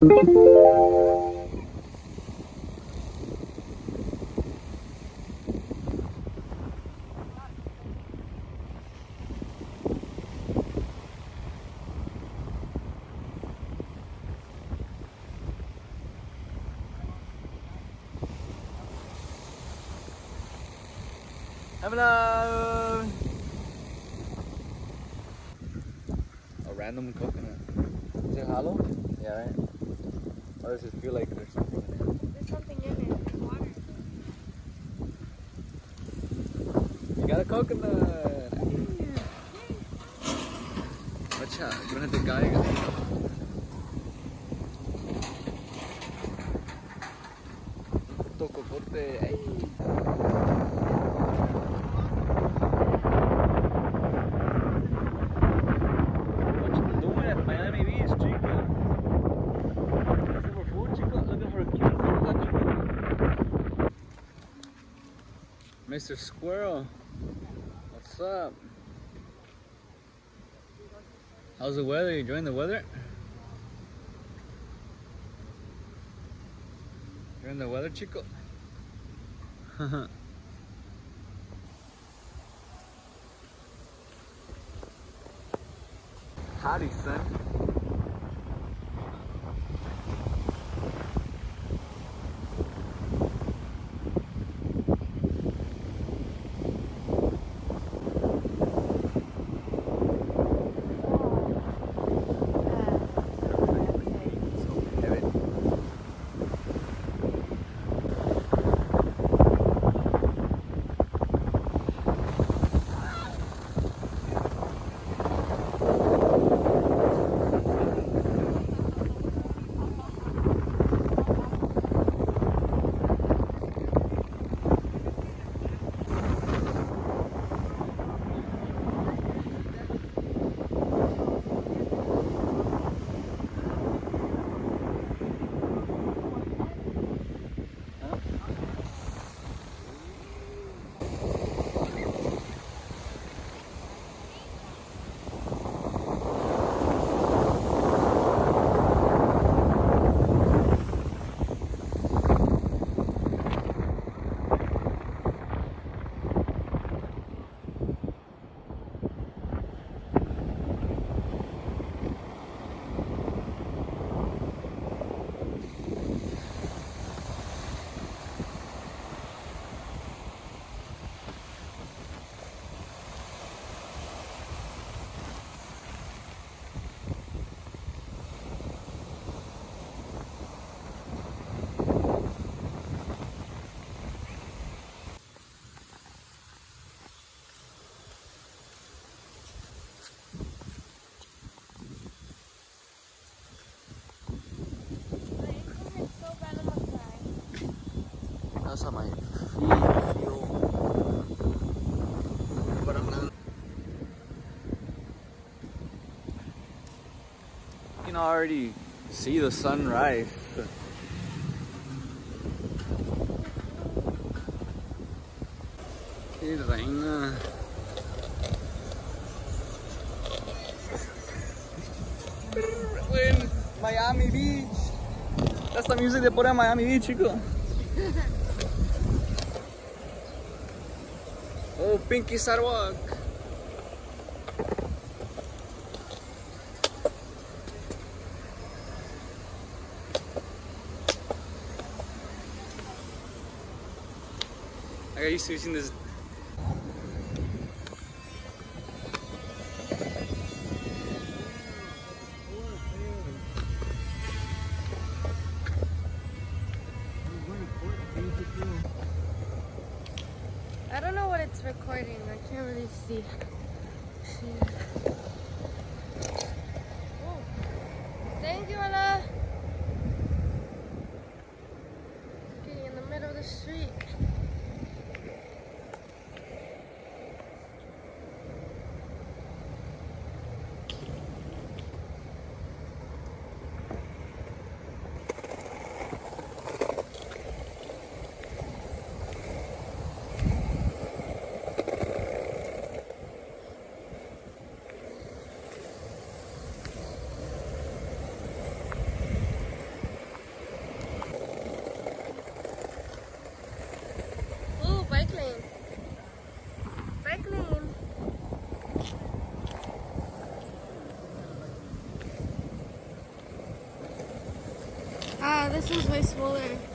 Hello. A random coconut. Is it hollow? Yeah, right. Or does it feel like there's something in it? There's something in it. It's water. You got a coconut. Watch out. You're gonna have to guy. Tococote. Ay. Mr. Squirrel, what's up? How's the weather? You enjoying the weather? Enjoying the weather, chico? Howdy, son. Nasa may feel. Parang na. You can already see the sunrise. It rain. In Miami Beach. That's the music they put in Miami Beach, chico. Oh, Pinky Sarawak. I got used to using this. It's recording. I can't really see. Oh. Thank you, Ella. This one's way smaller.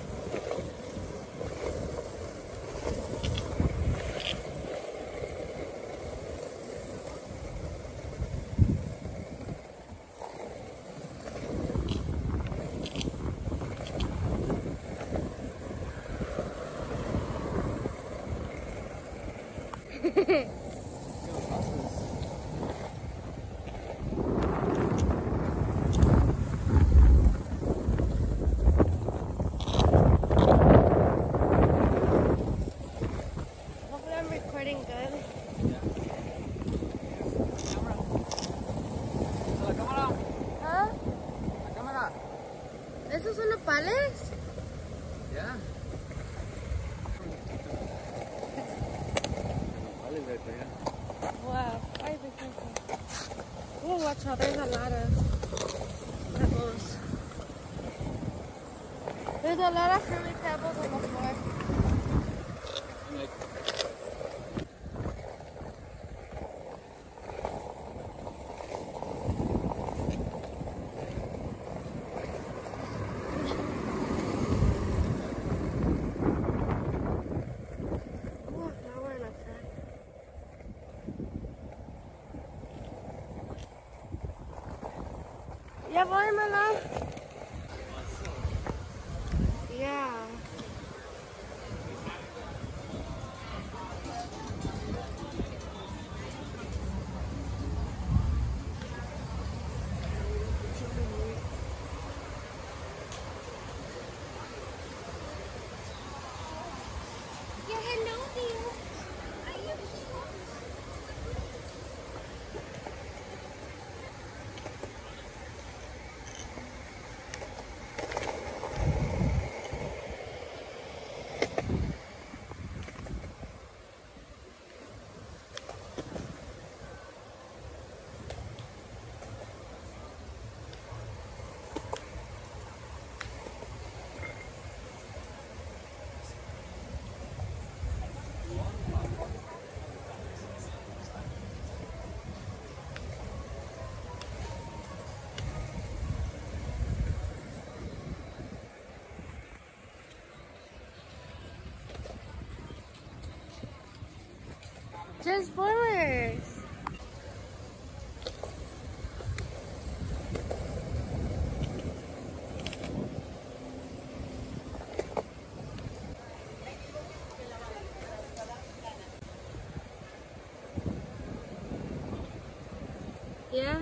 There's a lot of pebbles. There's a lot of fruity pebbles on the floor. Oh, now we're in a track. Ya voy, mamá. Yeah. Yeah, hello, dear. Are you Transformers. Yeah.